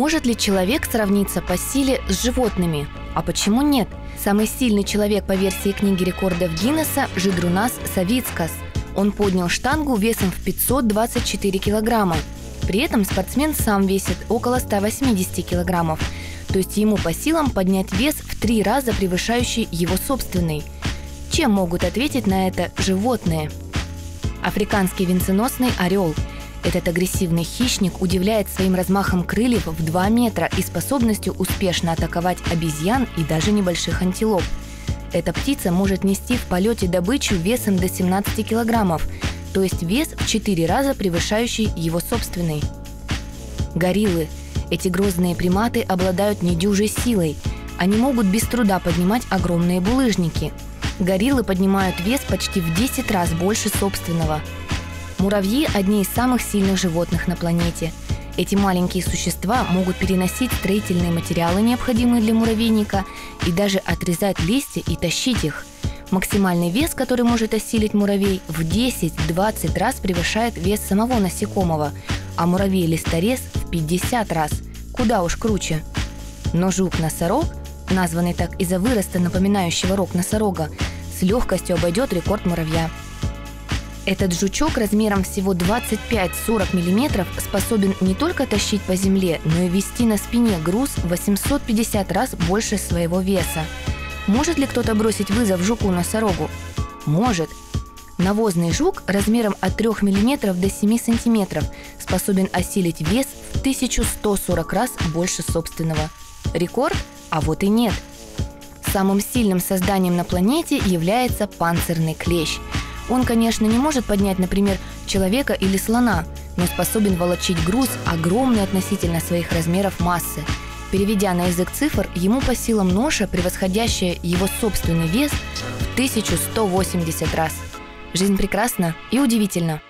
Может ли человек сравниться по силе с животными? А почему нет? Самый сильный человек по версии книги рекордов Гиннесса – Жидрунас Савицкас. Он поднял штангу весом в 524 килограмма. При этом спортсмен сам весит около 180 килограммов, то есть ему по силам поднять вес в три раза превышающий его собственный. Чем могут ответить на это животные? Африканский венценосный орел – этот агрессивный хищник удивляет своим размахом крыльев в 2 метра и способностью успешно атаковать обезьян и даже небольших антилоп. Эта птица может нести в полете добычу весом до 17 килограммов, то есть вес в 4 раза превышающий его собственный. Гориллы. Эти грозные приматы обладают недюжей силой. Они могут без труда поднимать огромные булыжники. Гориллы поднимают вес почти в 10 раз больше собственного – Муравьи – одни из самых сильных животных на планете. Эти маленькие существа могут переносить строительные материалы, необходимые для муравейника, и даже отрезать листья и тащить их. Максимальный вес, который может осилить муравей, в 10-20 раз превышает вес самого насекомого, а муравей-листорез в 50 раз. Куда уж круче. Но жук-носорог, названный так из-за выроста напоминающего рог носорога, с легкостью обойдет рекорд муравья – этот жучок размером всего 25-40 мм способен не только тащить по земле, но и вести на спине груз 850 раз больше своего веса. Может ли кто-то бросить вызов жуку-носорогу? Может. Навозный жук размером от 3 мм до 7 см способен осилить вес в 1140 раз больше собственного. Рекорд? А вот и нет. Самым сильным созданием на планете является панцирный клещ – он, конечно, не может поднять, например, человека или слона, но способен волочить груз огромной относительно своих размеров массы. Переведя на язык цифр, ему по силам ноша, превосходящая его собственный вес в 1180 раз. Жизнь прекрасна и удивительна.